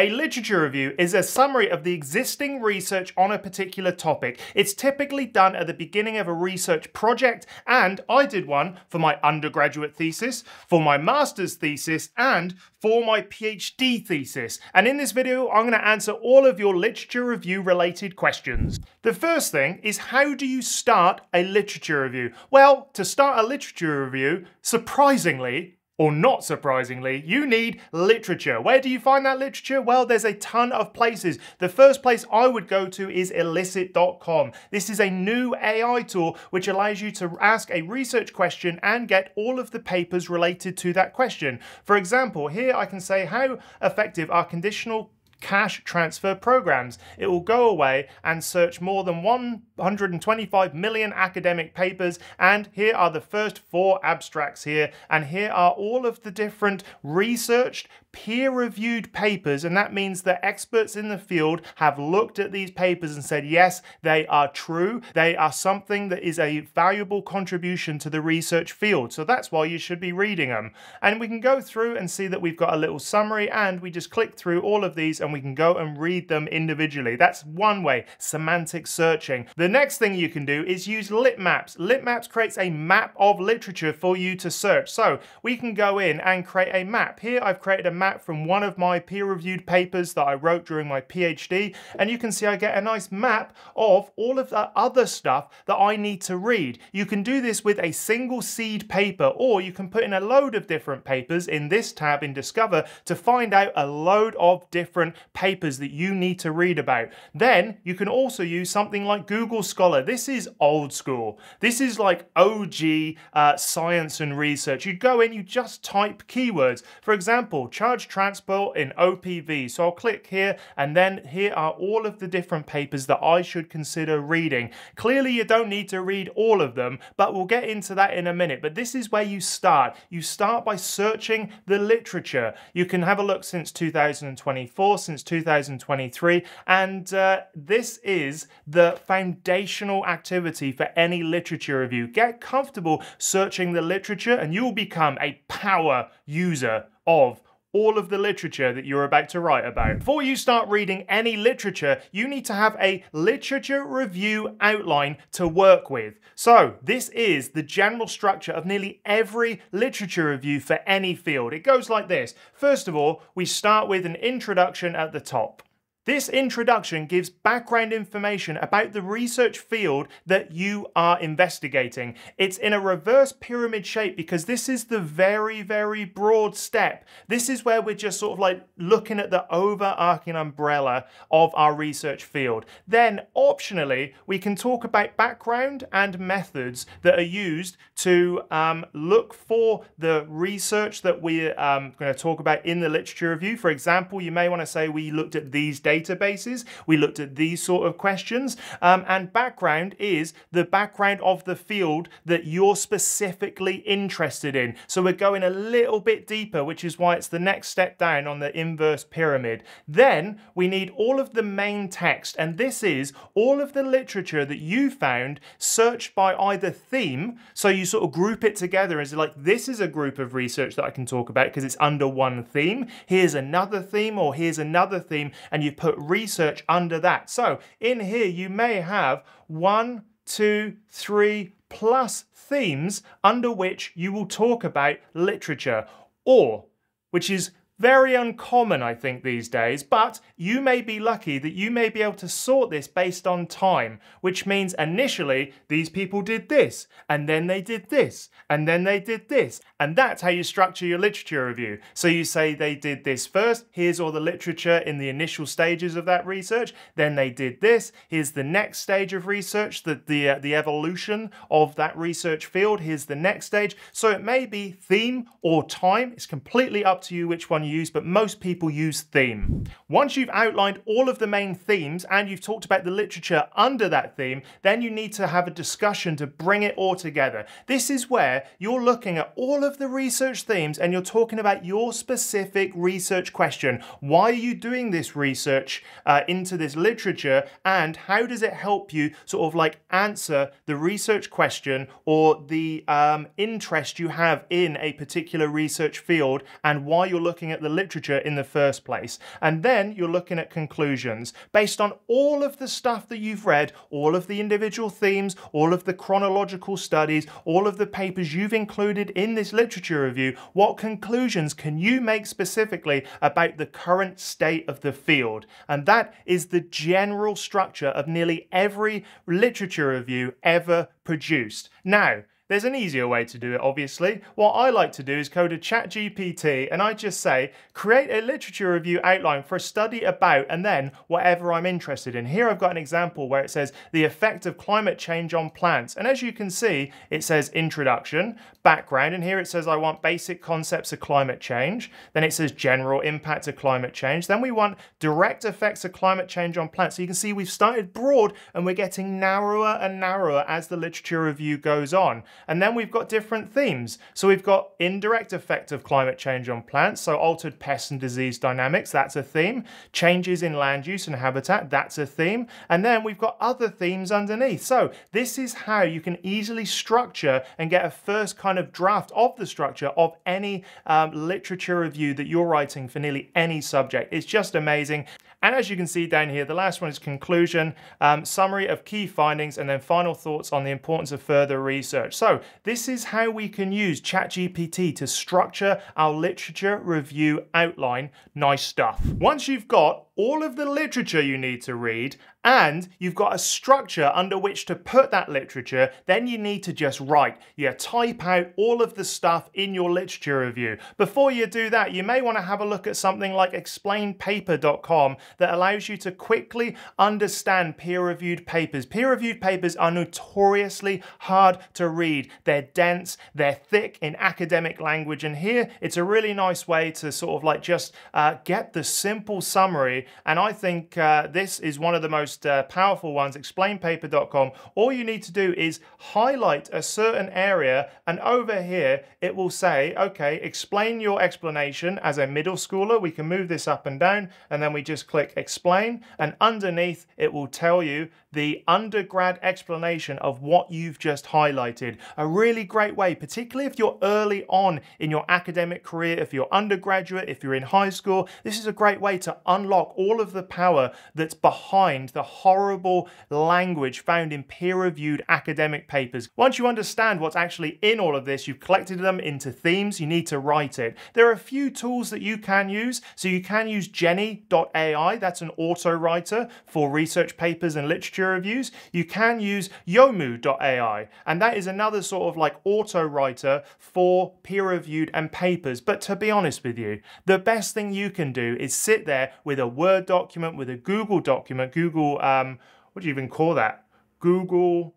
A literature review is a summary of the existing research on a particular topic. It's typically done at the beginning of a research project, and I did one for my undergraduate thesis, for my master's thesis, and for my PhD thesis. And in this video, I'm going to answer all of your literature review related questions. The first thing is how do you start a literature review? Well, to start a literature review, surprisingly, or not surprisingly, you need literature. Where do you find that literature? Well, there's a ton of places. The first place I would go to is elicit.com. This is a new AI tool which allows you to ask a research question and get all of the papers related to that question. For example, here I can say how effective are conditional cash transfer programs. It will go away and search more than 125 million academic papers. And here are the first four abstracts here. And here are all of the different researched peer-reviewed papers, and that means that experts in the field have looked at these papers and said, yes, they are true. They are something that is a valuable contribution to the research field. So that's why you should be reading them. And we can go through and see that we've got a little summary and we just click through all of these and we can go and read them individually. That's one way, semantic searching. The next thing you can do is use Litmaps. Litmaps creates a map of literature for you to search. So we can go in and create a map. Here I've created a map from one of my peer-reviewed papers that I wrote during my PhD, and you can see I get a nice map of all of the other stuff that I need to read. You can do this with a single seed paper, or you can put in a load of different papers in this tab in Discover to find out a load of different papers that you need to read about. Then you can also use something like Google Scholar. This is old school. This is like OG uh, science and research. You go in, you just type keywords. For example, charge transport in OPV. So I'll click here and then here are all of the different papers that I should consider reading. Clearly you don't need to read all of them, but we'll get into that in a minute. But this is where you start. You start by searching the literature. You can have a look since 2024, since 2023, and uh, this is the foundational activity for any literature review. Get comfortable searching the literature and you'll become a power user of all of the literature that you're about to write about. Before you start reading any literature, you need to have a literature review outline to work with. So this is the general structure of nearly every literature review for any field. It goes like this. First of all, we start with an introduction at the top. This introduction gives background information about the research field that you are investigating. It's in a reverse pyramid shape because this is the very, very broad step. This is where we're just sort of like looking at the overarching umbrella of our research field. Then, optionally, we can talk about background and methods that are used to um, look for the research that we're um, going to talk about in the literature review. For example, you may want to say we looked at these databases. We looked at these sort of questions. Um, and background is the background of the field that you're specifically interested in. So we're going a little bit deeper, which is why it's the next step down on the inverse pyramid. Then we need all of the main text. And this is all of the literature that you found searched by either theme. So you sort of group it together as like, this is a group of research that I can talk about because it's under one theme. Here's another theme or here's another theme. And you put research under that. So in here, you may have one, two, three plus themes under which you will talk about literature or which is very uncommon, I think, these days, but you may be lucky that you may be able to sort this based on time, which means initially these people did this, and then they did this, and then they did this. And that's how you structure your literature review. So you say they did this first, here's all the literature in the initial stages of that research, then they did this, here's the next stage of research, the, the, uh, the evolution of that research field, here's the next stage. So it may be theme or time, it's completely up to you which one you use, but most people use theme. Once you've outlined all of the main themes and you've talked about the literature under that theme, then you need to have a discussion to bring it all together. This is where you're looking at all of the research themes and you're talking about your specific research question. Why are you doing this research uh, into this literature and how does it help you sort of like answer the research question or the um, interest you have in a particular research field and why you're looking the literature in the first place. And then you're looking at conclusions based on all of the stuff that you've read, all of the individual themes, all of the chronological studies, all of the papers you've included in this literature review. What conclusions can you make specifically about the current state of the field? And that is the general structure of nearly every literature review ever produced. Now, there's an easier way to do it, obviously. What I like to do is go to ChatGPT and I just say, create a literature review outline for a study about, and then whatever I'm interested in. Here I've got an example where it says the effect of climate change on plants. And as you can see, it says introduction, background, and here it says I want basic concepts of climate change. Then it says general impact of climate change. Then we want direct effects of climate change on plants. So you can see we've started broad and we're getting narrower and narrower as the literature review goes on. And then we've got different themes. So we've got indirect effect of climate change on plants, so altered pest and disease dynamics, that's a theme. Changes in land use and habitat, that's a theme. And then we've got other themes underneath. So this is how you can easily structure and get a first kind of draft of the structure of any um, literature review that you're writing for nearly any subject. It's just amazing. And as you can see down here, the last one is conclusion, um, summary of key findings, and then final thoughts on the importance of further research. So this is how we can use ChatGPT to structure our literature review outline. Nice stuff. Once you've got all of the literature you need to read and you've got a structure under which to put that literature, then you need to just write. You type out all of the stuff in your literature review. Before you do that, you may want to have a look at something like explainpaper.com that allows you to quickly understand peer-reviewed papers. Peer-reviewed papers are notoriously hard to read. They're dense, they're thick in academic language, and here it's a really nice way to sort of like just uh, get the simple summary, and I think uh, this is one of the most most uh, powerful ones, explainpaper.com, all you need to do is highlight a certain area and over here it will say, okay, explain your explanation as a middle schooler. We can move this up and down and then we just click explain and underneath it will tell you the undergrad explanation of what you've just highlighted. A really great way, particularly if you're early on in your academic career, if you're undergraduate, if you're in high school, this is a great way to unlock all of the power that's behind the the horrible language found in peer-reviewed academic papers. Once you understand what's actually in all of this, you've collected them into themes, you need to write it. There are a few tools that you can use. So you can use Jenni.ai, that's an auto writer for research papers and literature reviews. You can use Yomu.ai, and that is another sort of like auto writer for peer-reviewed and papers. But to be honest with you, the best thing you can do is sit there with a Word document, with a Google document, Google um, what do you even call that? Google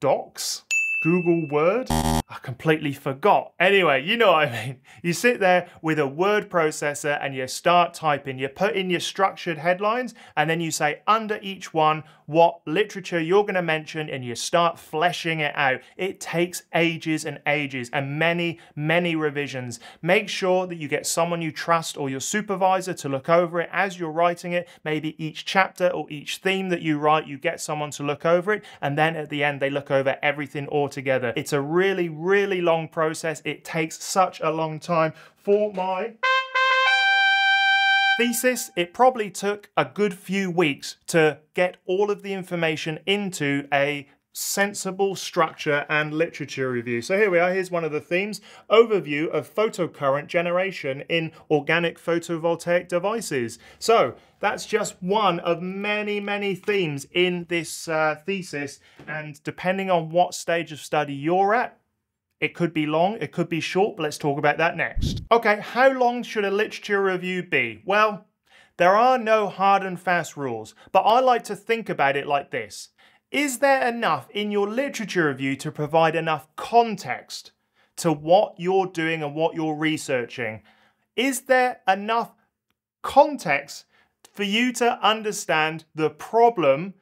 Docs? Google Word? I completely forgot. Anyway, you know what I mean. You sit there with a word processor and you start typing. You put in your structured headlines and then you say under each one what literature you're going to mention and you start fleshing it out. It takes ages and ages and many, many revisions. Make sure that you get someone you trust or your supervisor to look over it as you're writing it. Maybe each chapter or each theme that you write, you get someone to look over it and then at the end they look over everything all together. It's a really, really long process. It takes such a long time. For my thesis, it probably took a good few weeks to get all of the information into a sensible structure and literature review. So here we are, here's one of the themes, overview of photocurrent generation in organic photovoltaic devices. So that's just one of many, many themes in this uh, thesis. And depending on what stage of study you're at, it could be long, it could be short, but let's talk about that next. Okay, how long should a literature review be? Well, there are no hard and fast rules, but I like to think about it like this. Is there enough in your literature review to provide enough context to what you're doing and what you're researching? Is there enough context for you to understand the problem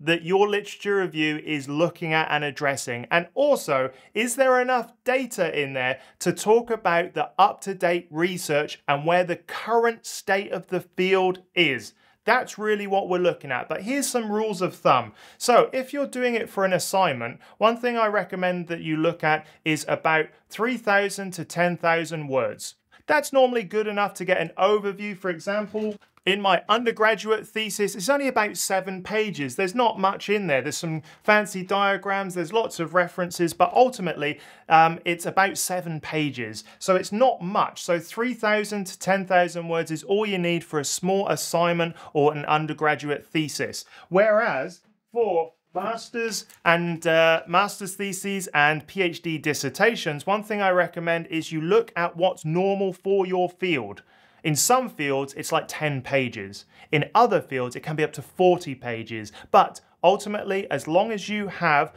that your literature review is looking at and addressing? And also, is there enough data in there to talk about the up to date research and where the current state of the field is? That's really what we're looking at. But here's some rules of thumb. So if you're doing it for an assignment, one thing I recommend that you look at is about 3,000 to 10,000 words. That's normally good enough to get an overview, for example. In my undergraduate thesis, it's only about seven pages. There's not much in there. There's some fancy diagrams, there's lots of references, but ultimately um, it's about seven pages. So it's not much. So 3,000 to 10,000 words is all you need for a small assignment or an undergraduate thesis. Whereas for Masters and uh, master's theses and PhD dissertations, one thing I recommend is you look at what's normal for your field. In some fields, it's like 10 pages. In other fields, it can be up to 40 pages. But ultimately, as long as you have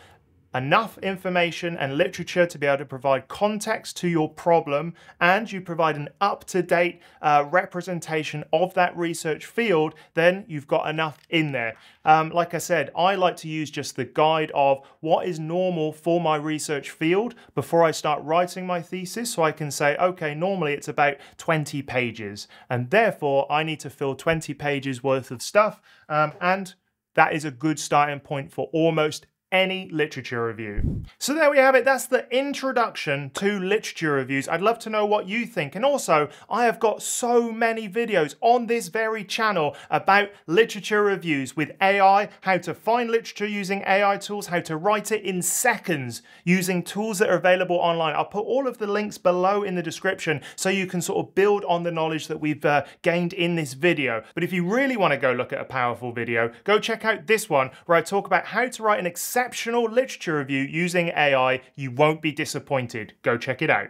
enough information and literature to be able to provide context to your problem and you provide an up-to-date uh, representation of that research field, then you've got enough in there. Um, like I said, I like to use just the guide of what is normal for my research field before I start writing my thesis so I can say, okay, normally it's about 20 pages and therefore I need to fill 20 pages worth of stuff um, and that is a good starting point for almost any literature review. So there we have it, that's the introduction to literature reviews. I'd love to know what you think. And also, I have got so many videos on this very channel about literature reviews with AI, how to find literature using AI tools, how to write it in seconds using tools that are available online. I'll put all of the links below in the description so you can sort of build on the knowledge that we've uh, gained in this video. But if you really want to go look at a powerful video, go check out this one where I talk about how to write an exceptional literature review using AI, you won't be disappointed. Go check it out.